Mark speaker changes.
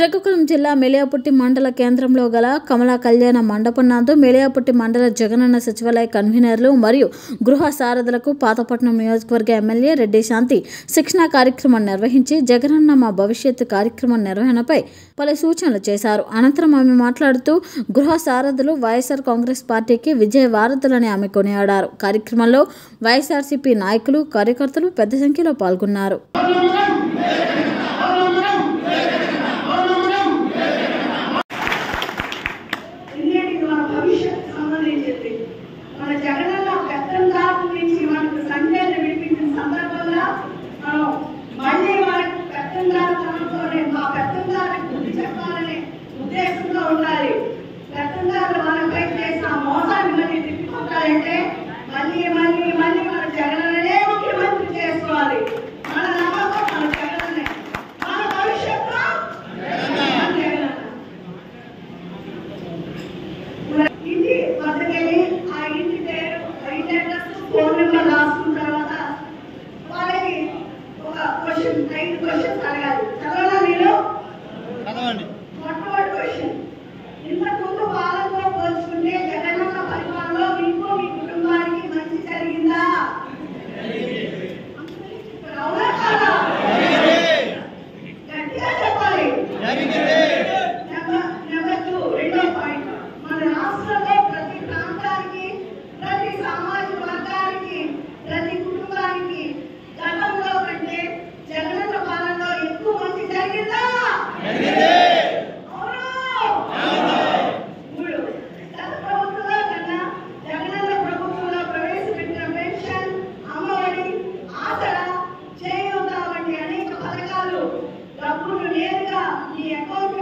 Speaker 1: శ్రీకాకుళం జిల్లా మెలియాపుట్టి మండల కేంద్రంలో గల కమలా కళ్యాణ మండపం నందు మెలియాపుట్టి మండల జగనన్న సచివాలయ కన్వీనర్లు మరియు గృహ సారథులకు పాతపట్నం నియోజకవర్గ ఎమ్మెల్యే రెడ్డి శాంతి శిక్షణ కార్యక్రమం నిర్వహించి జగనన్న మా భవిష్యత్తు కార్యక్రమం నిర్వహణపై పలు సూచనలు చేశారు. అనంతరం ఆమె మాట్లాడుతూ గృహ సారథులు వైఎస్ఆర్ కాంగ్రెస్ పార్టీకి విజయ వారధులని ఆమె కొనియాడారు. కార్యక్రమంలో వైఎస్ఆర్సీపీ నాయకులు కార్యకర్తలు పెద్ద సంఖ్యలో పాల్గొన్నారు.
Speaker 2: ఉండాలి família, todo